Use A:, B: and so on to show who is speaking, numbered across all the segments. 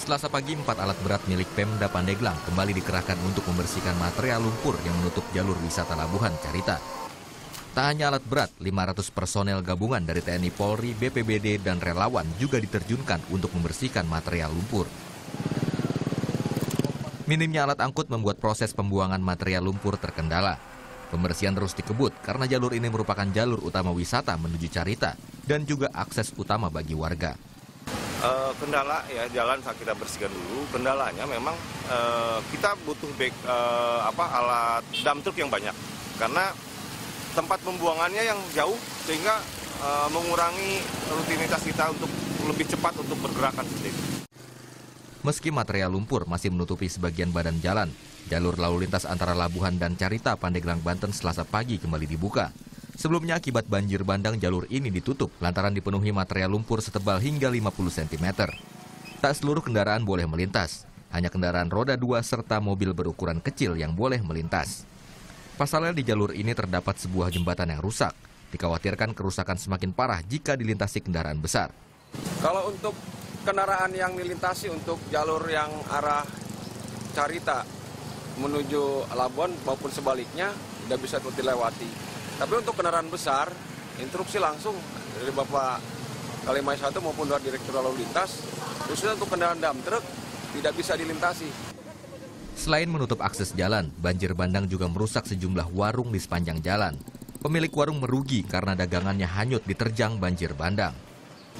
A: Selasa pagi, empat alat berat milik Pemda Pandeglang kembali dikerahkan untuk membersihkan material lumpur yang menutup jalur wisata Labuhan Carita. Tak hanya alat berat, 500 personel gabungan dari TNI Polri, BPBD, dan relawan juga diterjunkan untuk membersihkan material lumpur. Minimnya alat angkut membuat proses pembuangan material lumpur terkendala. Pembersihan terus dikebut karena jalur ini merupakan jalur utama wisata menuju Carita dan juga akses utama bagi warga.
B: Uh, kendala ya jalan kita bersihkan dulu. Kendalanya memang uh, kita butuh back, uh, apa alat dump truck yang banyak karena tempat pembuangannya yang jauh sehingga uh, mengurangi rutinitas kita untuk lebih cepat untuk bergerakan itu.
A: Meski material lumpur masih menutupi sebagian badan jalan, jalur lalu lintas antara Labuhan dan Carita Pandeglang Banten selasa pagi kembali dibuka. Sebelumnya akibat banjir bandang jalur ini ditutup lantaran dipenuhi material lumpur setebal hingga 50 cm. Tak seluruh kendaraan boleh melintas, hanya kendaraan roda dua serta mobil berukuran kecil yang boleh melintas. Pasalnya di jalur ini terdapat sebuah jembatan yang rusak. Dikhawatirkan kerusakan semakin parah jika dilintasi kendaraan besar.
C: Kalau untuk kendaraan yang dilintasi untuk jalur yang arah Carita menuju Labuan maupun sebaliknya tidak bisa dilewati. Tapi untuk kendaraan besar, instruksi langsung dari Bapak Kalimai 1 maupun dari Direktur Lalu Lintas, khususnya untuk kendaraan dam truk tidak bisa dilintasi.
A: Selain menutup akses jalan, banjir bandang juga merusak sejumlah warung di sepanjang jalan. Pemilik warung merugi karena dagangannya hanyut diterjang banjir bandang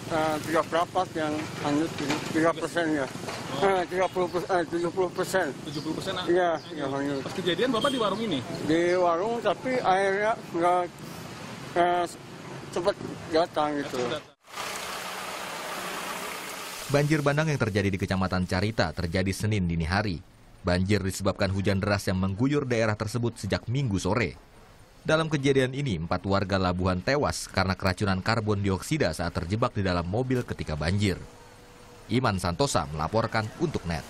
D: uh, tiga perapat yang hanyut tiga persen ya. Tiga puluh persen tujuh puluh persen.
E: tujuh puluh persen
D: iya. Hanyut
E: pas kejadian bapak di warung ini?
D: Di warung tapi airnya nggak uh, cepat datang gitu.
A: Banjir bandang yang terjadi di Kecamatan Carita terjadi Senin dini hari. Banjir disebabkan hujan deras yang mengguyur daerah tersebut sejak minggu sore. Dalam kejadian ini, empat warga Labuhan tewas karena keracunan karbon dioksida saat terjebak di dalam mobil ketika banjir. Iman Santosa melaporkan untuk NET.